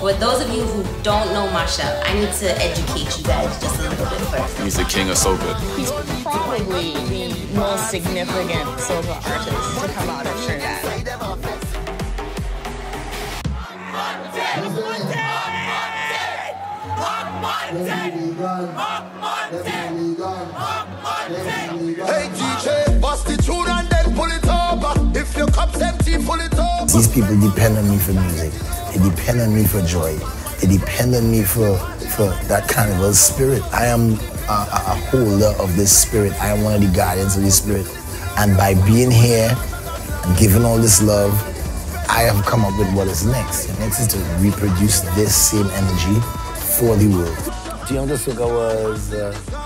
For those of you who don't know Machel, I need to educate you guys just a little bit first. He's the king of soca. He's probably the most significant soca artist to come out of Trinidad. Monday! Monday! Monday! Monday! Hey DJ, bust and then pull it. If. These people depend on me for music. They depend on me for joy. They depend on me for, for that carnival spirit. I am a, a holder of this spirit. I am one of the guardians of this spirit. And by being here and giving all this love, I have come up with what is next. The next is to reproduce this same energy for the world. Too Young to Soca was uh,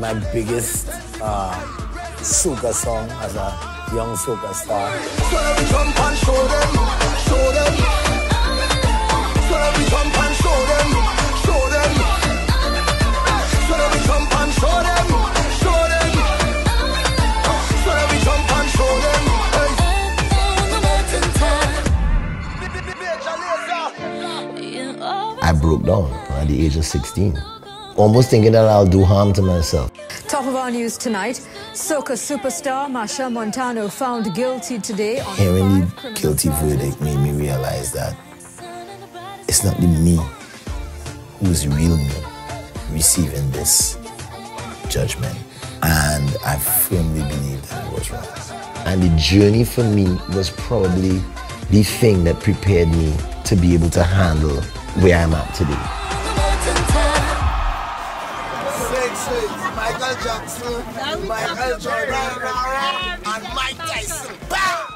my biggest uh, soca song as a young soca star. So jump and show them, show them. So jump and show them, show them. So jump and show them, show them. So jump and show them. I broke down at the age of 16, almost thinking that I'll do harm to myself. Top of our news tonight, soca superstar Machel Montano found guilty today on Hearing the guilty verdict made me realize that it's not the me who's real me receiving this judgment. And I firmly believe that it was wrong. And the journey for me was probably the thing that prepared me to be able to handle where I'm at today. Michael Jackson, Michael Jordan, and Mike Tyson.